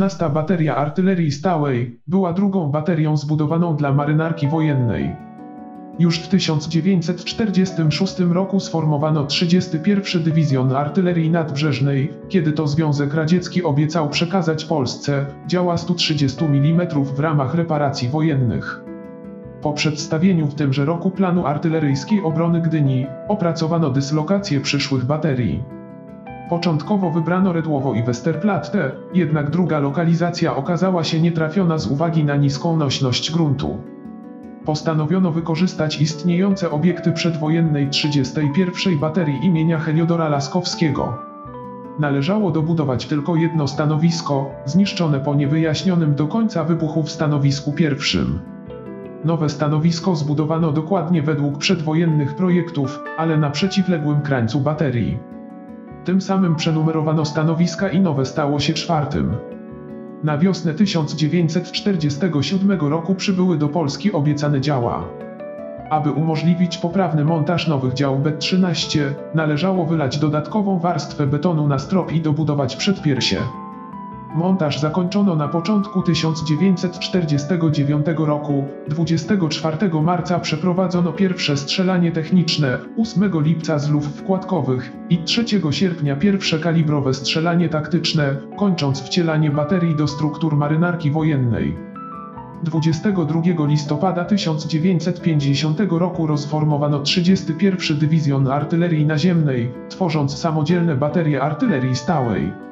13 bateria artylerii stałej była drugą baterią zbudowaną dla marynarki wojennej. Już w 1946 roku sformowano 31 Dywizjon Artylerii Nadbrzeżnej, kiedy to Związek Radziecki obiecał przekazać Polsce działa 130 mm w ramach reparacji wojennych. Po przedstawieniu w tymże roku planu artyleryjskiej obrony Gdyni, opracowano dyslokację przyszłych baterii. Początkowo wybrano Redłowo i Westerplatte, jednak druga lokalizacja okazała się nietrafiona z uwagi na niską nośność gruntu. Postanowiono wykorzystać istniejące obiekty przedwojennej 31 baterii imienia Heliodora Laskowskiego. Należało dobudować tylko jedno stanowisko, zniszczone po niewyjaśnionym do końca wybuchu w stanowisku pierwszym. Nowe stanowisko zbudowano dokładnie według przedwojennych projektów, ale na przeciwległym krańcu baterii. Tym samym przenumerowano stanowiska i nowe stało się czwartym. Na wiosnę 1947 roku przybyły do Polski obiecane działa. Aby umożliwić poprawny montaż nowych dział B-13, należało wylać dodatkową warstwę betonu na strop i dobudować przedpiersie. Montaż zakończono na początku 1949 roku. 24 marca przeprowadzono pierwsze strzelanie techniczne, 8 lipca z luf wkładkowych i 3 sierpnia pierwsze kalibrowe strzelanie taktyczne, kończąc wcielanie baterii do struktur marynarki wojennej. 22 listopada 1950 roku rozformowano 31 Dywizjon Artylerii Naziemnej, tworząc samodzielne baterie artylerii stałej.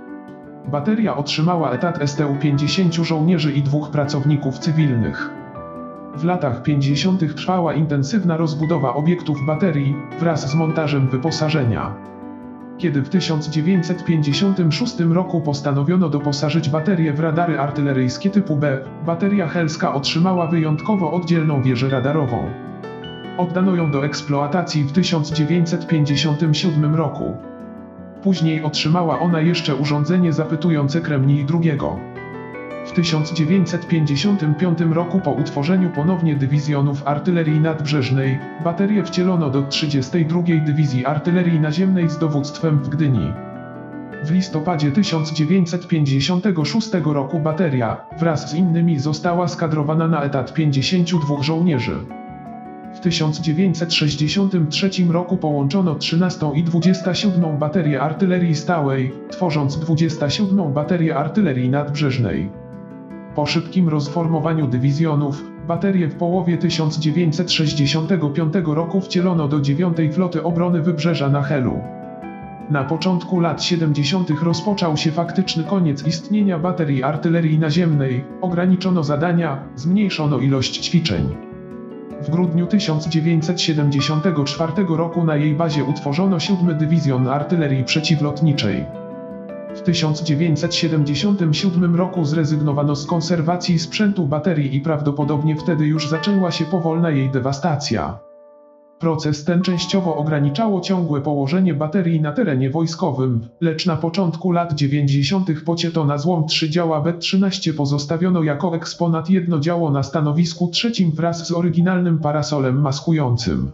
Bateria otrzymała etat STU 50 żołnierzy i dwóch pracowników cywilnych. W latach 50. trwała intensywna rozbudowa obiektów baterii wraz z montażem wyposażenia. Kiedy w 1956 roku postanowiono doposażyć baterię w radary artyleryjskie typu B, bateria Helska otrzymała wyjątkowo oddzielną wieżę radarową. Oddano ją do eksploatacji w 1957 roku. Później otrzymała ona jeszcze urządzenie zapytujące Kremnij II. W 1955 roku po utworzeniu ponownie dywizjonów artylerii nadbrzeżnej, baterię wcielono do 32 Dywizji Artylerii Naziemnej z dowództwem w Gdyni. W listopadzie 1956 roku bateria, wraz z innymi została skadrowana na etat 52 żołnierzy. W 1963 roku połączono 13 i 27 baterię artylerii stałej, tworząc 27 baterię artylerii nadbrzeżnej. Po szybkim rozformowaniu dywizjonów, baterie w połowie 1965 roku wcielono do 9 Floty Obrony Wybrzeża na Helu. Na początku lat 70. rozpoczął się faktyczny koniec istnienia baterii artylerii naziemnej, ograniczono zadania, zmniejszono ilość ćwiczeń. W grudniu 1974 roku na jej bazie utworzono 7 Dywizjon Artylerii Przeciwlotniczej. W 1977 roku zrezygnowano z konserwacji sprzętu baterii i prawdopodobnie wtedy już zaczęła się powolna jej dewastacja. Proces ten częściowo ograniczało ciągłe położenie baterii na terenie wojskowym, lecz na początku lat 90. pocięto na złom trzy działa B-13 pozostawiono jako eksponat jedno działo na stanowisku trzecim wraz z oryginalnym parasolem maskującym.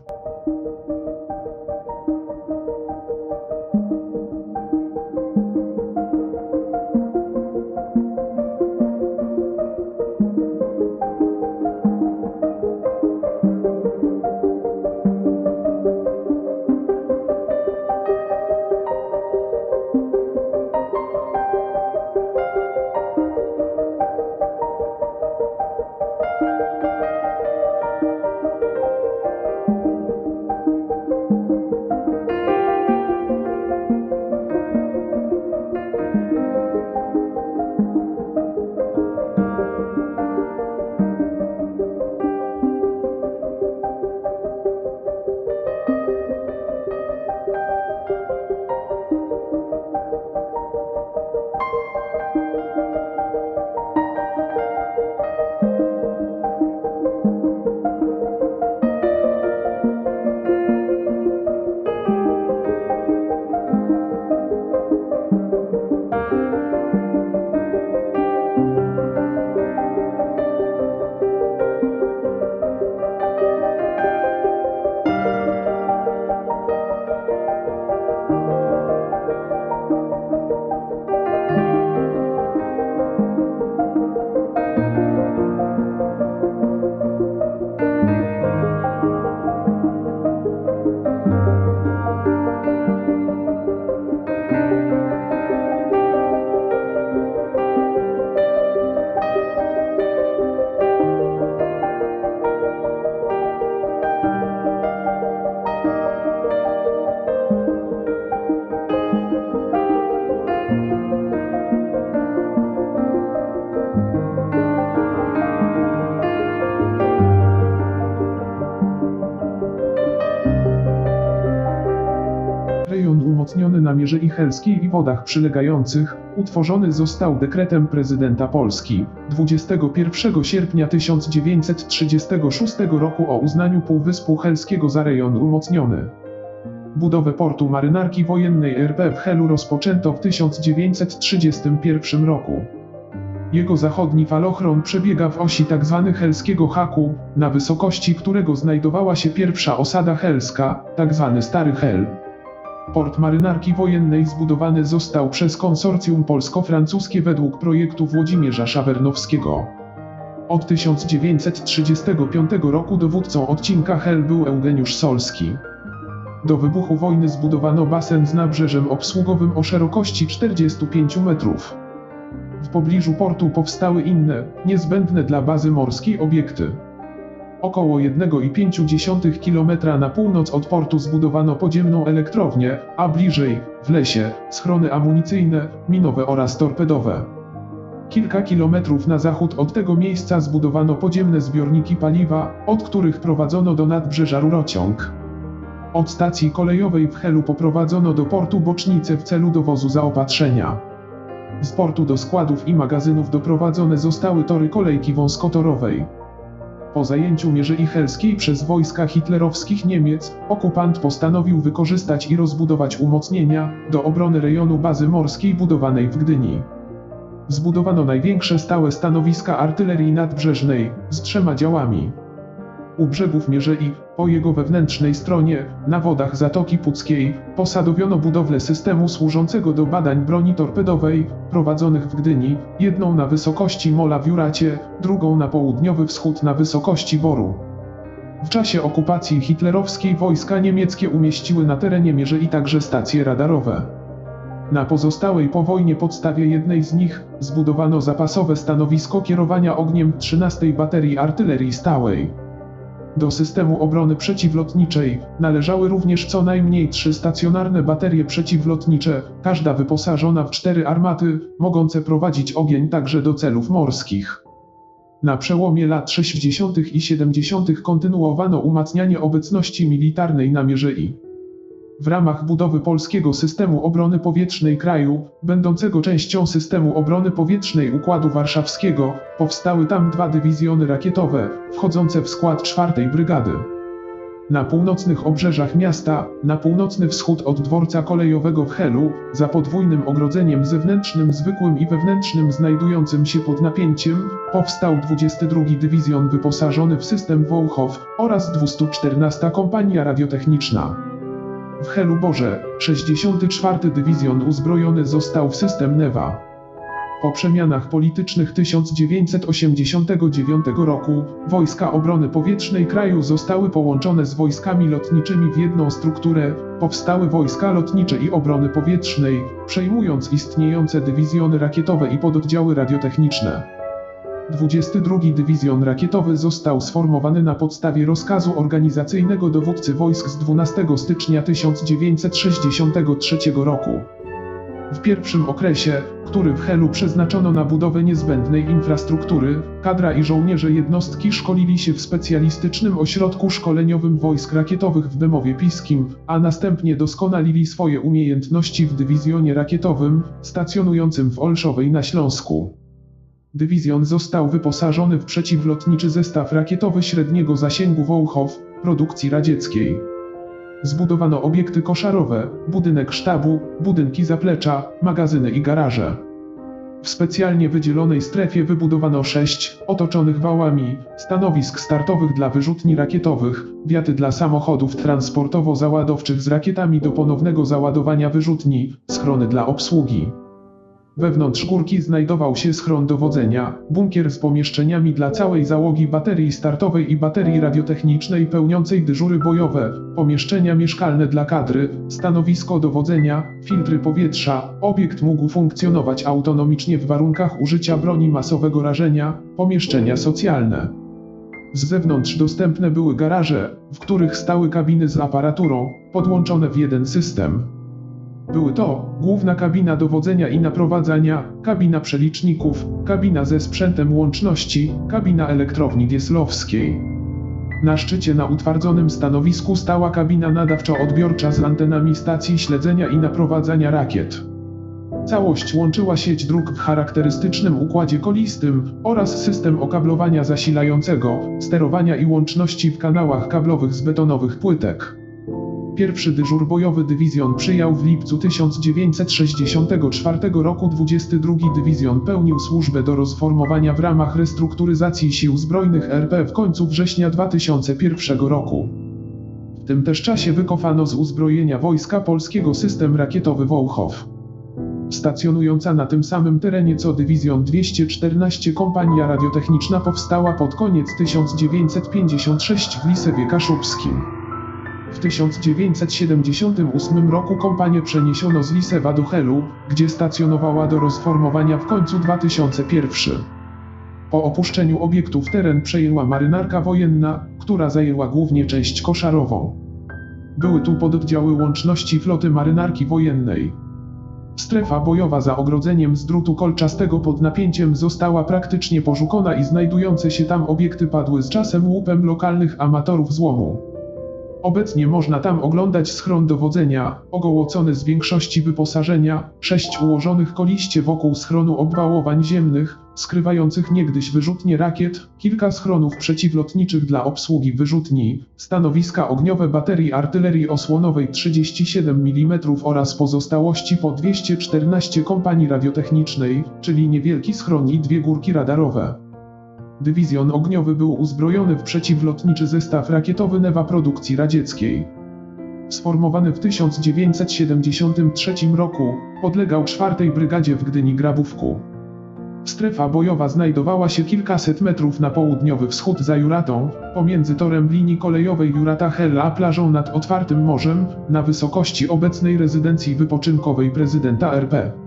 Helskiej i wodach przylegających, utworzony został dekretem prezydenta Polski 21 sierpnia 1936 roku o uznaniu Półwyspu Helskiego za rejon umocniony. Budowę portu marynarki wojennej RP w Helu rozpoczęto w 1931 roku. Jego zachodni falochron przebiega w osi tzw. Helskiego Haku, na wysokości którego znajdowała się pierwsza osada helska, tzw. Stary Hel. Port marynarki wojennej zbudowany został przez konsorcjum polsko-francuskie według projektu Włodzimierza Szawernowskiego. Od 1935 roku dowódcą odcinka Hel był Eugeniusz Solski. Do wybuchu wojny zbudowano basen z nabrzeżem obsługowym o szerokości 45 metrów. W pobliżu portu powstały inne, niezbędne dla bazy morskiej obiekty. Około 1,5 km na północ od portu zbudowano podziemną elektrownię, a bliżej, w lesie, schrony amunicyjne, minowe oraz torpedowe. Kilka kilometrów na zachód od tego miejsca zbudowano podziemne zbiorniki paliwa, od których prowadzono do nadbrzeża rurociąg. Od stacji kolejowej w Helu poprowadzono do portu bocznicę w celu dowozu zaopatrzenia. Z portu do składów i magazynów doprowadzone zostały tory kolejki wąskotorowej. Po zajęciu Mierzei Helskiej przez wojska hitlerowskich Niemiec, okupant postanowił wykorzystać i rozbudować umocnienia do obrony rejonu bazy morskiej budowanej w Gdyni. Zbudowano największe stałe stanowiska artylerii nadbrzeżnej z trzema działami. U brzegów Mierzei, po jego wewnętrznej stronie, na wodach Zatoki Puckiej, posadowiono budowlę systemu służącego do badań broni torpedowej, prowadzonych w Gdyni, jedną na wysokości Mola w Juracie, drugą na południowy wschód na wysokości Boru. W czasie okupacji hitlerowskiej wojska niemieckie umieściły na terenie Mierzei także stacje radarowe. Na pozostałej po wojnie podstawie jednej z nich zbudowano zapasowe stanowisko kierowania ogniem 13 baterii artylerii stałej. Do systemu obrony przeciwlotniczej należały również co najmniej trzy stacjonarne baterie przeciwlotnicze, każda wyposażona w cztery armaty, mogące prowadzić ogień także do celów morskich. Na przełomie lat 60. i 70. kontynuowano umacnianie obecności militarnej na Mierzei. W ramach budowy polskiego systemu obrony powietrznej kraju, będącego częścią systemu obrony powietrznej Układu Warszawskiego, powstały tam dwa dywizjony rakietowe, wchodzące w skład czwartej brygady. Na północnych obrzeżach miasta, na północny wschód od dworca kolejowego w Helu, za podwójnym ogrodzeniem zewnętrznym zwykłym i wewnętrznym znajdującym się pod napięciem, powstał 22 Dywizjon wyposażony w system Wołchow oraz 214 Kompania Radiotechniczna. W Helu Borze, 64 Dywizjon uzbrojony został w system NEWA. Po przemianach politycznych 1989 roku, Wojska Obrony Powietrznej kraju zostały połączone z wojskami lotniczymi w jedną strukturę, powstały Wojska Lotnicze i Obrony Powietrznej, przejmując istniejące dywizjony rakietowe i pododdziały radiotechniczne. 22 Dywizjon Rakietowy został sformowany na podstawie rozkazu organizacyjnego dowódcy wojsk z 12 stycznia 1963 roku. W pierwszym okresie, który w Helu przeznaczono na budowę niezbędnej infrastruktury, kadra i żołnierze jednostki szkolili się w specjalistycznym ośrodku szkoleniowym wojsk rakietowych w Bemowie Piskim, a następnie doskonalili swoje umiejętności w dywizjonie rakietowym, stacjonującym w Olszowej na Śląsku. Dywizjon został wyposażony w przeciwlotniczy zestaw rakietowy średniego zasięgu Wołchow, produkcji radzieckiej. Zbudowano obiekty koszarowe, budynek sztabu, budynki zaplecza, magazyny i garaże. W specjalnie wydzielonej strefie wybudowano sześć, otoczonych wałami, stanowisk startowych dla wyrzutni rakietowych, wiaty dla samochodów transportowo-załadowczych z rakietami do ponownego załadowania wyrzutni, schrony dla obsługi. Wewnątrz górki znajdował się schron dowodzenia, bunkier z pomieszczeniami dla całej załogi baterii startowej i baterii radiotechnicznej pełniącej dyżury bojowe, pomieszczenia mieszkalne dla kadry, stanowisko dowodzenia, filtry powietrza. Obiekt mógł funkcjonować autonomicznie w warunkach użycia broni masowego rażenia, pomieszczenia socjalne. Z zewnątrz dostępne były garaże, w których stały kabiny z aparaturą, podłączone w jeden system. Były to główna kabina dowodzenia i naprowadzania, kabina przeliczników, kabina ze sprzętem łączności, kabina elektrowni Dieslowskiej. Na szczycie na utwardzonym stanowisku stała kabina nadawczo-odbiorcza z antenami stacji śledzenia i naprowadzania rakiet. Całość łączyła sieć dróg w charakterystycznym układzie kolistym oraz system okablowania zasilającego, sterowania i łączności w kanałach kablowych z betonowych płytek. Pierwszy dyżur bojowy dywizjon przyjął w lipcu 1964 roku 22 dywizjon pełnił służbę do rozformowania w ramach restrukturyzacji sił zbrojnych RP w końcu września 2001 roku. W tym też czasie wykofano z uzbrojenia Wojska Polskiego system rakietowy Wołchow. Stacjonująca na tym samym terenie co dywizjon 214 kompania radiotechniczna powstała pod koniec 1956 w Lisewie Kaszubskim. W 1978 roku kompanię przeniesiono z Lisewa do Helu, gdzie stacjonowała do rozformowania w końcu 2001. Po opuszczeniu obiektów teren przejęła marynarka wojenna, która zajęła głównie część koszarową. Były tu pododdziały łączności floty marynarki wojennej. Strefa bojowa za ogrodzeniem z drutu kolczastego pod napięciem została praktycznie pożukona i znajdujące się tam obiekty padły z czasem łupem lokalnych amatorów złomu. Obecnie można tam oglądać schron dowodzenia, ogołocony z większości wyposażenia, sześć ułożonych koliście wokół schronu obwałowań ziemnych, skrywających niegdyś wyrzutnie rakiet, kilka schronów przeciwlotniczych dla obsługi wyrzutni, stanowiska ogniowe baterii artylerii osłonowej 37 mm oraz pozostałości po 214 kompanii radiotechnicznej, czyli niewielki schron i dwie górki radarowe. Dywizjon ogniowy był uzbrojony w przeciwlotniczy zestaw rakietowy Newa produkcji radzieckiej. Sformowany w 1973 roku, podlegał czwartej brygadzie w Gdyni Grabówku. Strefa bojowa znajdowała się kilkaset metrów na południowy wschód za Juratą, pomiędzy torem linii kolejowej Jurata-Hel a plażą nad otwartym morzem, na wysokości obecnej rezydencji wypoczynkowej prezydenta RP.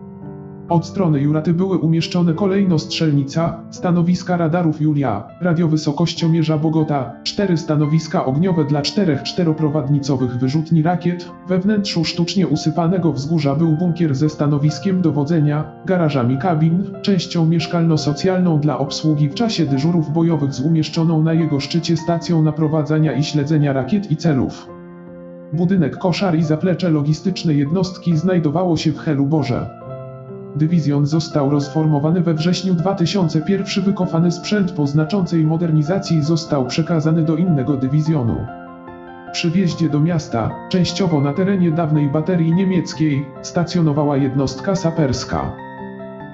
Od strony Juraty były umieszczone kolejno strzelnica, stanowiska radarów Julia, radiowysokościomierza Bogota, cztery stanowiska ogniowe dla czterech czteroprowadnicowych wyrzutni rakiet, we wnętrzu sztucznie usypanego wzgórza był bunkier ze stanowiskiem dowodzenia, garażami kabin, częścią mieszkalno-socjalną dla obsługi w czasie dyżurów bojowych z umieszczoną na jego szczycie stacją naprowadzania i śledzenia rakiet i celów. Budynek koszar i zaplecze logistyczne jednostki znajdowało się w Helu Borze. Dywizjon został rozformowany we wrześniu 2001 wykofany sprzęt po znaczącej modernizacji został przekazany do innego dywizjonu. Przy wjeździe do miasta, częściowo na terenie dawnej baterii niemieckiej, stacjonowała jednostka saperska.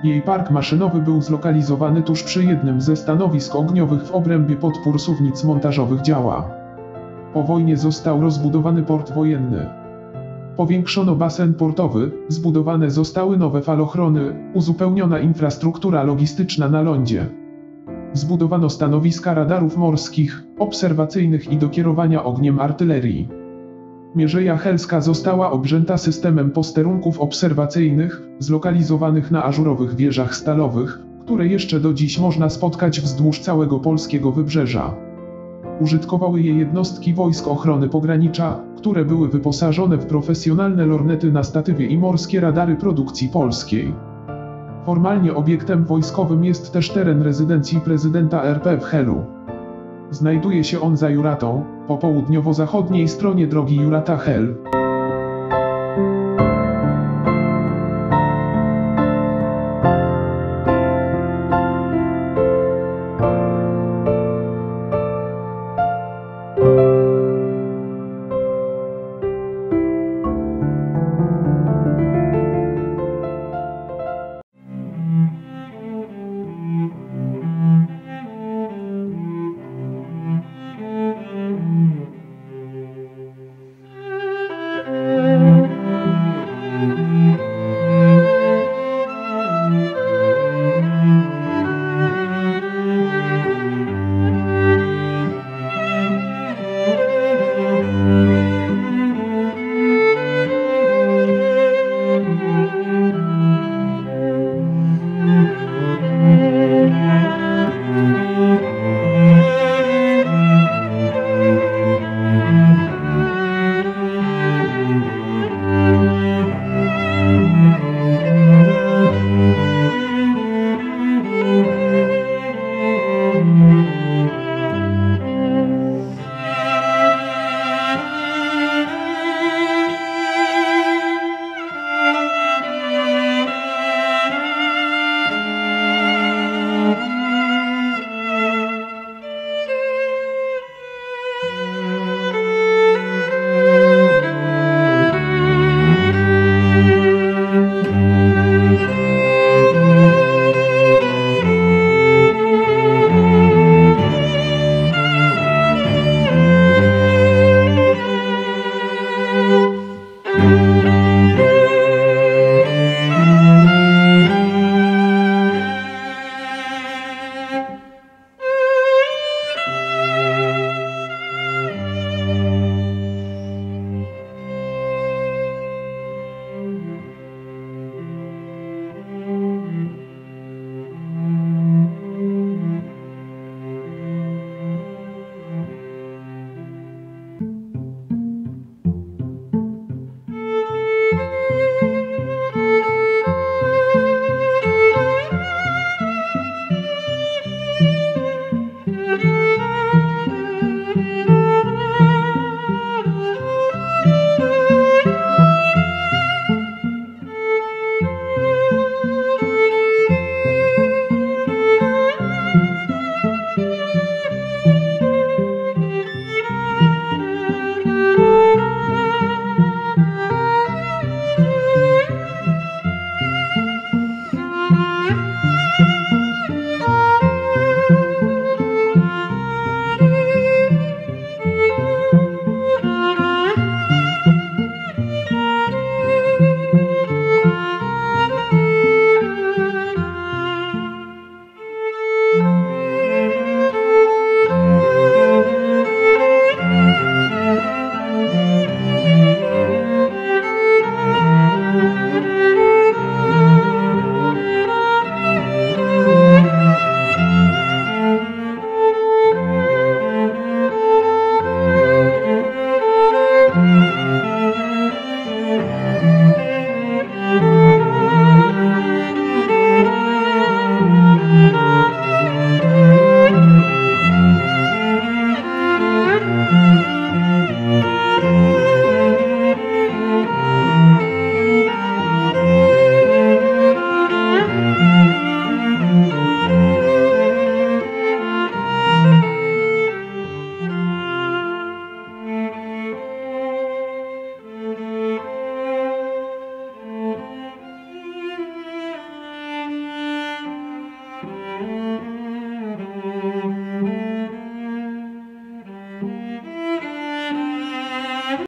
Jej park maszynowy był zlokalizowany tuż przy jednym ze stanowisk ogniowych w obrębie podpór suwnic montażowych działa. Po wojnie został rozbudowany port wojenny. Powiększono basen portowy, zbudowane zostały nowe falochrony, uzupełniona infrastruktura logistyczna na lądzie. Zbudowano stanowiska radarów morskich, obserwacyjnych i do kierowania ogniem artylerii. Mierzeja Helska została obrzęta systemem posterunków obserwacyjnych, zlokalizowanych na ażurowych wieżach stalowych, które jeszcze do dziś można spotkać wzdłuż całego polskiego wybrzeża. Użytkowały je jednostki Wojsk Ochrony Pogranicza, które były wyposażone w profesjonalne lornety na statywie i morskie radary produkcji polskiej. Formalnie obiektem wojskowym jest też teren rezydencji prezydenta RP w Helu. Znajduje się on za Juratą, po południowo-zachodniej stronie drogi Jurata-Hel.